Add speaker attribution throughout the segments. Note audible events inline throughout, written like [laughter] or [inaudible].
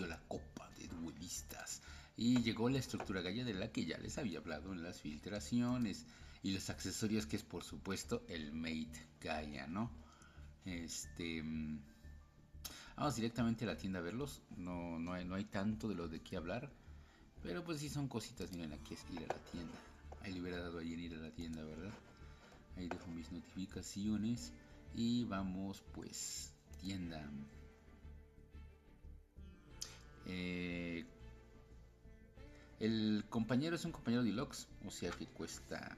Speaker 1: la Copa de Duelistas y llegó la estructura Gaia de la que ya les había hablado en las filtraciones y los accesorios que es por supuesto el Mate Gaia, ¿no? Este mm, vamos directamente a la tienda a verlos, no, no, hay, no hay tanto de lo de qué hablar, pero pues sí son cositas, miren aquí es ir a la tienda. Ahí le hubiera dado ayer ir a la tienda, ¿verdad? Ahí dejo mis notificaciones y vamos pues tienda. Eh, el compañero es un compañero deluxe, o sea que cuesta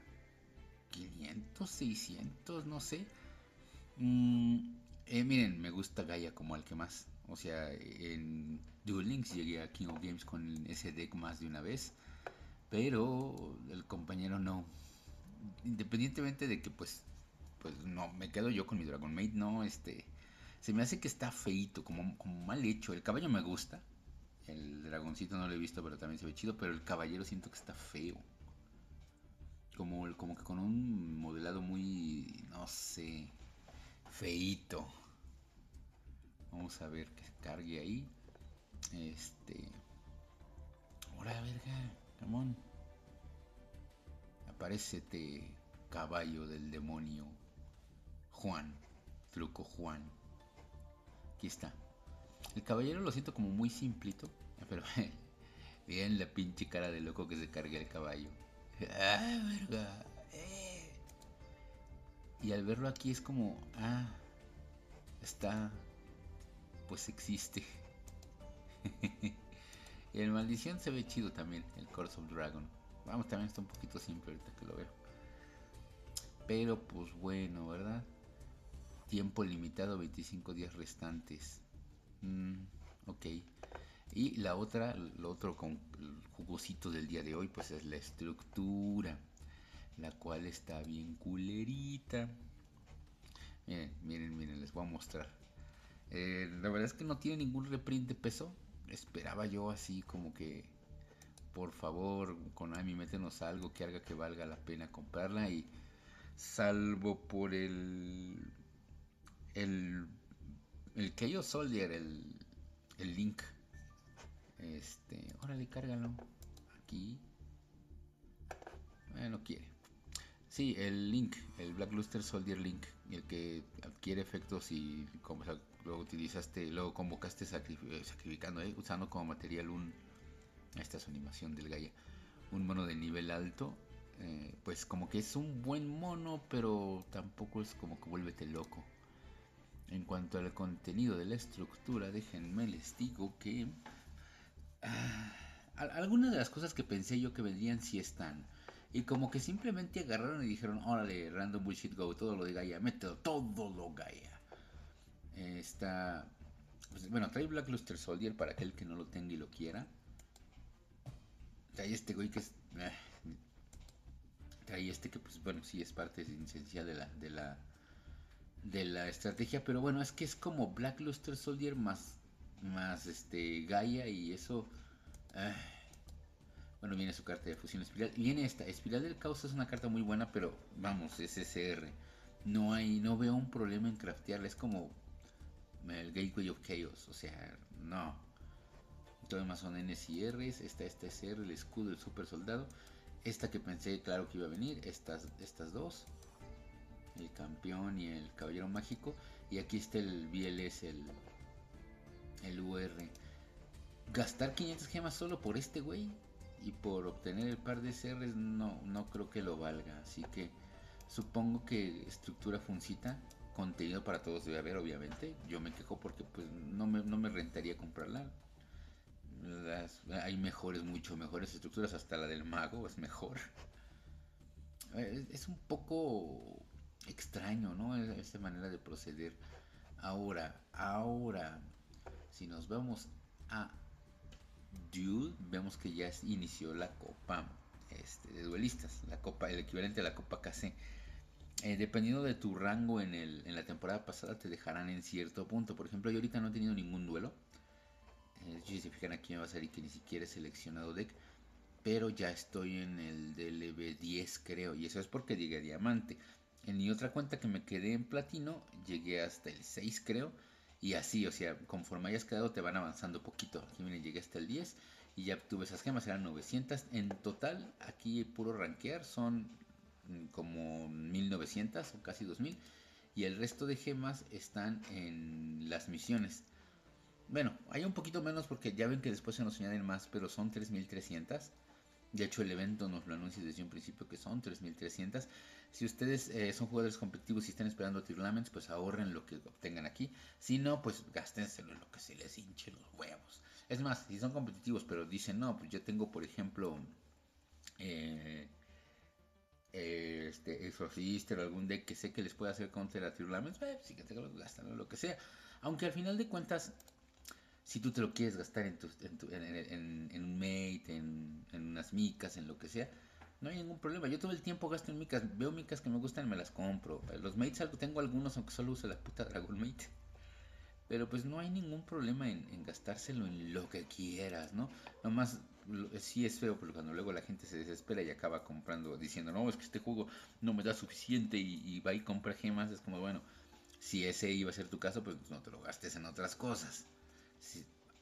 Speaker 1: 500, 600, no sé. Mm, eh, miren, me gusta Gaia como al que más. O sea, en Duel Links llegué a King of Games con ese deck más de una vez. Pero el compañero no. Independientemente de que pues pues no, me quedo yo con mi Dragon Maid, no, este se me hace que está feito, como, como mal hecho. El caballo me gusta. El dragoncito no lo he visto, pero también se ve chido, pero el caballero siento que está feo. Como, como que con un modelado muy, no sé, feito. Vamos a ver que cargue ahí. Este. Ahora, verga, camón. Aparecete, caballo del demonio. Juan, truco Juan. Aquí está. El caballero lo siento como muy simplito, [laughs] pero bien la pinche cara de loco que se carga el caballo. ¡Ah, verga! Eh. Y al verlo aquí es como, ah, está, pues existe. y [laughs] el maldición se ve chido también, el Curse of Dragon. Vamos, también está un poquito simple ahorita que lo veo. Pero pues bueno, ¿verdad? Tiempo limitado, 25 días restantes. Mm, ok. Y la otra, lo otro con el jugosito del día de hoy, pues es la estructura, la cual está bien culerita. Miren, miren, miren, les voy a mostrar. Eh, la verdad es que no tiene ningún reprint de peso. Esperaba yo así como que, por favor, Konami, métenos algo que haga que valga la pena comprarla. Y salvo por el, el el que yo Soldier, el, el link. Este, órale, cárgalo. Aquí. Eh, no quiere. Sí, el link, el Black Luster Soldier Link, el que adquiere efectos y como, lo utilizaste, luego convocaste eh, sacrificando, eh, usando como material un. Esta es su animación del Gaia. Un mono de nivel alto. Eh, pues como que es un buen mono, pero tampoco es como que vuélvete loco. En cuanto al contenido de la estructura, déjenme les digo que ah, algunas de las cosas que pensé yo que vendrían sí están. Y como que simplemente agarraron y dijeron, órale, random bullshit go, todo lo de Gaia, mételo, todo lo Gaia. está, pues, bueno, trae Black Luster Soldier para aquel que no lo tenga y lo quiera. Trae este güey que es... Eh, trae este que pues bueno, sí es parte esencial de la, de la de la estrategia, pero bueno, es que es como Black Luster Soldier más, más este Gaia y eso... Ah, bueno, viene su carta de fusión espiral. Viene esta, Espiral del Caos es una carta muy buena, pero vamos, es SR. No hay, no veo un problema en craftearla, es como el Gateway of Chaos, o sea, no. Todo demás son Ns y Rs, esta, esta SR, el escudo del super soldado. Esta que pensé, claro que iba a venir, estas, estas dos el campeón y el caballero mágico. Y aquí está el BLS, el, el UR. Gastar 500 gemas solo por este güey y por obtener el par de CRs no, no creo que lo valga. Así que supongo que estructura funcita. Contenido para todos debe haber, obviamente. Yo me quejo porque pues no me, no me rentaría comprarla. hay mejores, mucho mejores estructuras. Hasta la del mago es mejor. [laughs] Es un poco extraño, ¿no? E-, esa manera de proceder. Ahora, ahora, si nos vamos a Dude, vemos que ya inició la copa este, de duelistas, la copa, el equivalente a la copa KC. Eh, dependiendo de tu rango en, el, en, la temporada pasada, te dejarán en cierto punto. Por ejemplo, yo ahorita no he tenido ningún duelo. Eh, si se fijan aquí me va a salir que ni siquiera he seleccionado deck. Pero ya estoy en el DLB 10 creo. Y eso es porque llegué a diamante. En mi otra cuenta que me quedé en platino, llegué hasta el 6 creo. Y así, o sea, conforme hayas quedado te van avanzando poquito. Aquí miren, llegué hasta el 10 y ya tuve esas gemas, eran 900. En total, aquí puro rankear son mm, como 1900 o casi 2000. Y el resto de gemas están en las misiones. Bueno, hay un poquito menos porque ya ven que después se nos añaden más, pero son 3300. De hecho, el evento nos lo anuncia desde un principio que son 3300. Si ustedes eh, son jugadores competitivos y están esperando Laments, pues ahorren lo que obtengan aquí. Si no, pues gástenselo en lo que se les hinche los huevos. Es más, si son competitivos, pero dicen, no, pues yo tengo, por ejemplo, eh, eh, este, o algún deck que sé que les puede hacer counter a Laments, pues sí que te lo gastan lo que sea. Aunque al final de cuentas, si tú te lo quieres gastar en, en, un mate, en, unas micas, en lo que sea, no hay ningún problema. Yo todo el tiempo gasto en micas. Veo micas que me gustan y me las compro. Los mates tengo algunos, aunque solo uso la puta Dragon Mate. Pero pues no hay ningún problema en, gastárselo en lo que quieras, ¿no? Nomás sí es feo porque cuando luego la gente se desespera y acaba comprando, diciendo, no, es que este juego no me da suficiente y, va y compra gemas. Es como, bueno, si ese iba a ser tu caso, pues no te lo gastes en otras cosas.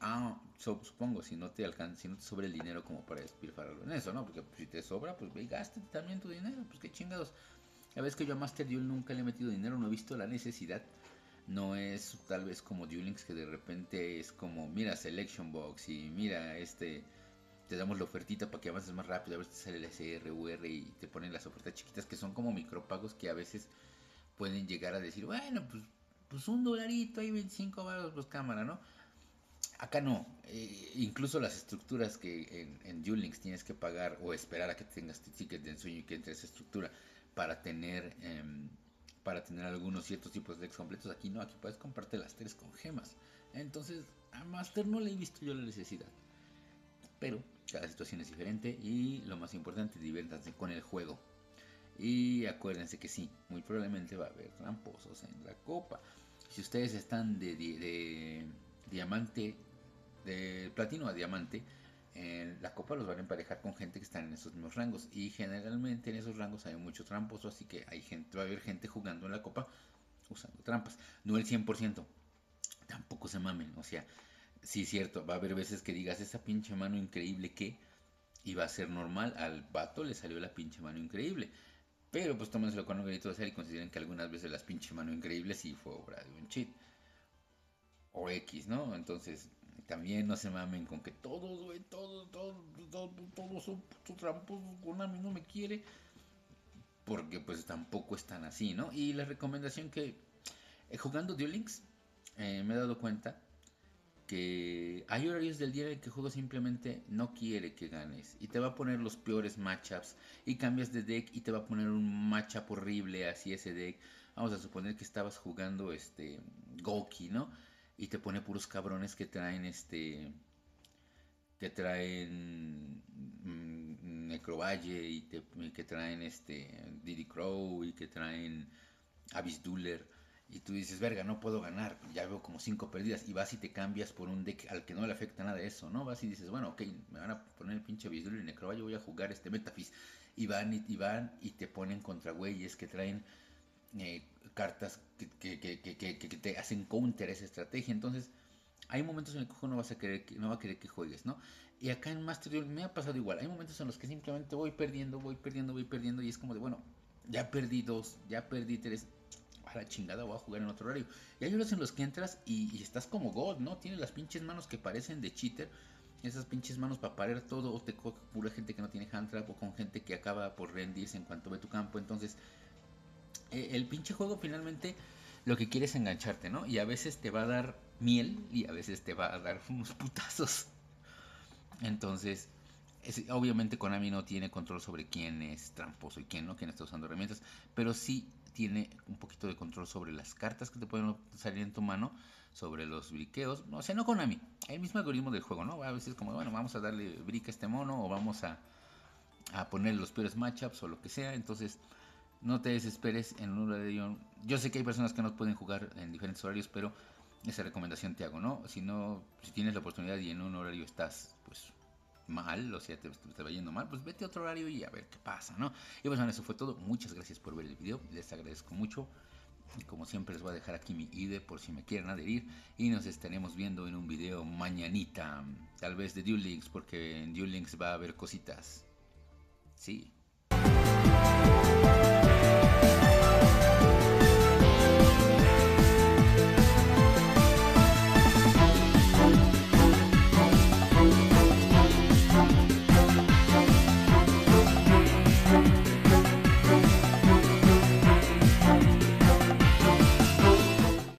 Speaker 1: Ah, supongo, si no te alcanza, si no te sobra el dinero como para despilfarrarlo en eso, ¿no? Porque pues, si te sobra, pues ve y también tu dinero, pues qué chingados. La vez que yo a Master Duel nunca le he metido dinero, no he visto la necesidad no es tal vez como Duel Links que de repente es como, mira, Selection Box y mira, este, te damos la ofertita para que avances más rápido, a te sale el SR, y te ponen las ofertas chiquitas que son como micropagos que a veces pueden llegar a decir, bueno, pues, pues un dolarito y 25 baros, pues cámara, ¿no? Acá no, eh, incluso las estructuras que en, en Duel Links tienes que pagar o esperar a que tengas tu ticket de ensueño y que entre esa estructura para tener... Em, para tener algunos ciertos tipos de decks completos. Aquí no, aquí puedes comprarte las tres con gemas. Entonces, a Master no le he visto yo la necesidad. Pero cada situación es diferente y lo más importante, diviértanse con el juego. Y acuérdense que sí, muy probablemente va a haber tramposos en la copa. Si ustedes están de, de diamante, de platino a diamante, la copa los van a emparejar con gente que está en esos mismos rangos. Y generalmente en esos rangos hay mucho tramposo, así que hay gente, va a haber gente jugando en la copa usando trampas, no el 100%, tampoco se mamen, o sea, sí es cierto, va a haber veces que digas esa pinche mano increíble que va a ser normal, al vato le salió la pinche mano increíble, pero pues tómenselo con un granito de hacer y consideren que algunas veces las pinche mano increíbles sí fue obra de un cheat o X, ¿no? Entonces, también no se mamen con que todos, güey, todos, todos, todos, todos son tramposos, Konami no me quiere. Porque pues tampoco están así, ¿no? Y la recomendación que eh, jugando Duel Links eh, me he dado cuenta que hay horarios del día en que el juego simplemente no quiere que ganes y te va a poner los peores matchups y cambias de deck y te va a poner un matchup horrible así ese deck. Vamos a suponer que estabas jugando este Goki, ¿no? Y te pone puros cabrones que traen este que traen mm, Necrovalle y te, que traen este Diddy Crow y que traen Abyss Duller y tú dices, verga, no puedo ganar, ya veo como cinco perdidas y vas y te cambias por un deck al que no le afecta nada eso, ¿no? Vas y dices, bueno, ok, me van a poner el pinche Abyss Duller y Necrovalle, voy a jugar este Metafis y van y, y van y te ponen contra güeyes que traen eh, cartas que, te hacen counter esa estrategia. Entonces, hay momentos en el que no, vas a querer, no va a querer que juegues, ¿no? Y acá en Master Duel me ha pasado igual. Hay momentos en los que simplemente voy perdiendo, voy perdiendo, voy perdiendo. Y es como de, bueno, ya perdí dos, ya perdí tres. A la chingada voy a jugar en otro horario. Y hay horas en los que entras y, estás como God, ¿no? Tienes las pinches manos que parecen de cheater. Esas pinches manos para parar todo. O te coge pura gente que no tiene hand trap. O con gente que acaba por rendirse en cuanto ve tu campo. Entonces el pinche juego finalmente lo que quiere es engancharte, ¿no? Y a veces te va a dar miel y a veces te va a dar [laughs] unos putazos. Entonces, obviamente Konami no tiene control sobre quién es tramposo y quién no, quién está usando herramientas, pero sí tiene un poquito de control sobre las cartas que te pueden salir en tu mano, sobre los briqueos, o sea, no Konami, el mismo algoritmo del juego, ¿no? A veces como, bueno, vamos a darle brique a este mono o vamos a, a poner los peores matchups o lo que sea, entonces no te desesperes en un horario. Yo sé que hay personas que no pueden jugar en diferentes horarios, pero esa recomendación te hago, ¿no? Si no, si tienes la oportunidad y en un horario estás, pues, mal, o sea, te, te va yendo mal, pues vete a otro horario y a ver qué pasa, ¿no? Y pues bueno, eso fue todo. Muchas gracias por ver el video, les agradezco mucho. como siempre les voy a dejar aquí mi ID por si me quieren adherir y nos estaremos viendo en un video mañanita, tal vez de Duel Links porque en Duel Links va a haber cositas. Sí.